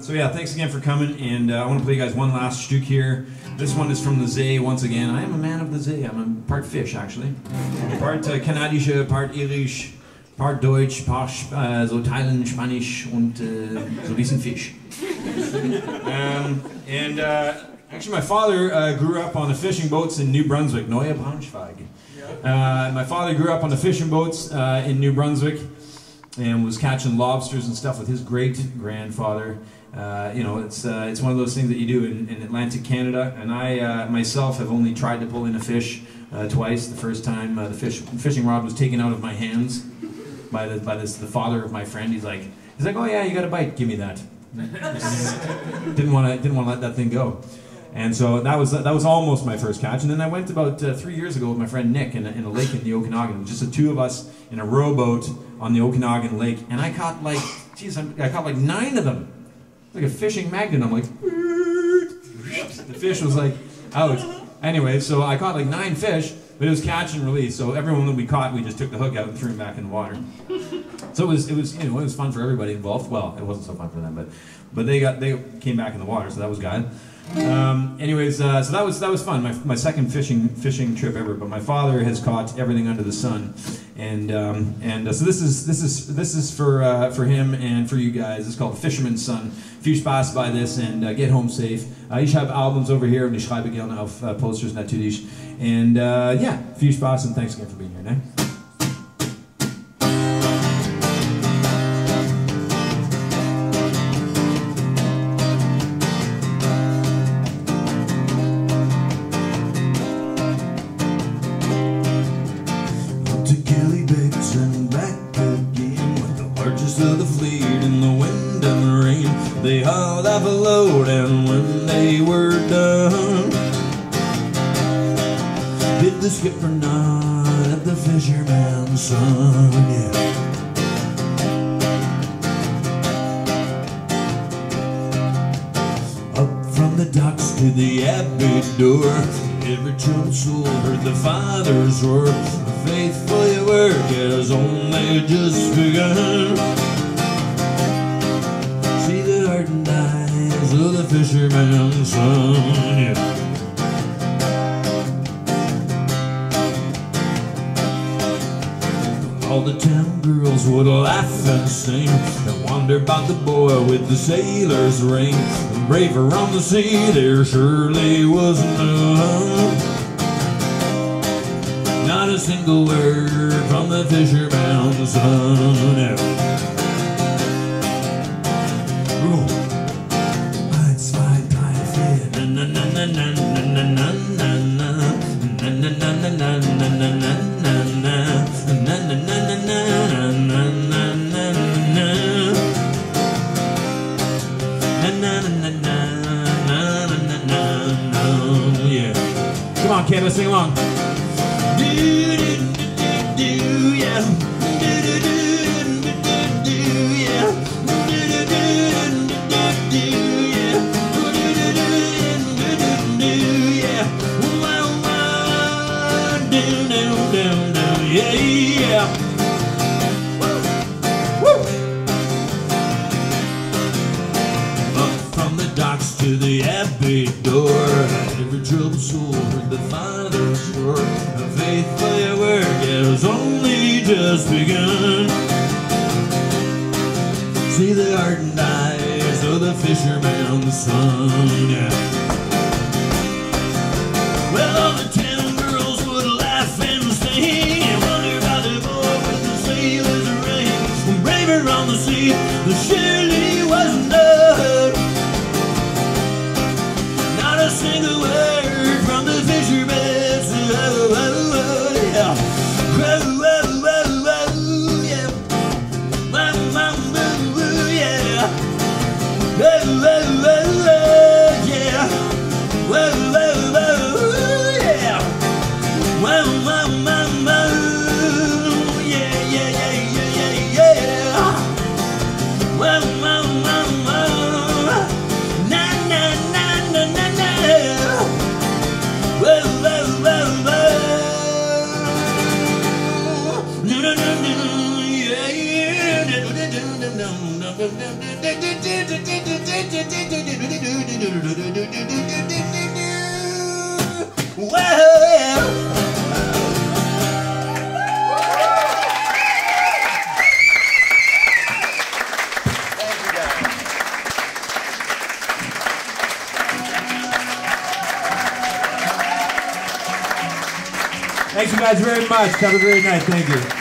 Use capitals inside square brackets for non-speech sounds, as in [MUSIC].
So yeah, thanks again for coming, and uh, I want to play you guys one last stuk here. This one is from the Zee once again. I am a man of the Zee. I'm a part fish actually, part uh, kanadische, part irisch, part Deutsch, part uh, so Thailand, Spanisch und uh, so bisschen Fisch. um, and uh, actually, my father uh, grew up on the fishing boats in New Brunswick, Neue Braunschweig. Uh, my father grew up on the fishing boats in New Brunswick and was catching lobsters and stuff with his great grandfather. Uh, you know, it's uh, it's one of those things that you do in, in Atlantic Canada. And I uh, myself have only tried to pull in a fish uh, twice. The first time uh, the fish fishing rod was taken out of my hands by the by this the father of my friend. He's like he's like, oh yeah, you got a bite, give me that. [LAUGHS] didn't want to didn't want to let that thing go. And so that was that was almost my first catch. And then I went about uh, three years ago with my friend Nick in a, in a lake in the Okanagan. Just the two of us in a rowboat on the Okanagan Lake, and I caught like, geez, I caught like nine of them, like a fishing magnet. I'm like, the fish was like out. Anyway, so I caught like nine fish, but it was catch and release. So everyone that we caught, we just took the hook out and threw him back in the water. So it was it was you know it was fun for everybody involved. Well, it wasn't so fun for them, but but they got they came back in the water, so that was good. Um, anyways, uh, so that was that was fun. My, my second fishing fishing trip ever. But my father has caught everything under the sun, and um, and uh, so this is this is this is for uh, for him and for you guys. It's called Fisherman's Son. Viel Spaß by this and uh, get home safe. Uh, ich habe Albums over here ich schreibe gerne auf uh, Posters natürlich. And uh, yeah, viel Spaß and thanks again for being here. Ne? To Kelly Bates back again with the largest of the fleet in the wind and rain. They hauled off a load, and when they were done, bid the skipper nod at the fisherman's son. Yeah. Up from the docks to the abbey door, every true soul heard the Father's roar. Work has only just begun. See the ardent eyes of the fisherman's son. Yeah. All the town girls would laugh and sing and wonder about the boy with the sailor's ring. and Braver on the sea, there surely was none not a single word from the fisherman's son ever. Yeah. Come on, Kayla, sing along yeah, yeah. Woo. Woo. Up from the docks to the abbey door every troubled soul heard the Father's word. A your work has only just begun. See the ardent eyes of the fisherman's son. Yeah. Well, no, no, no, Thank you guys very much. Have a great night. Thank you.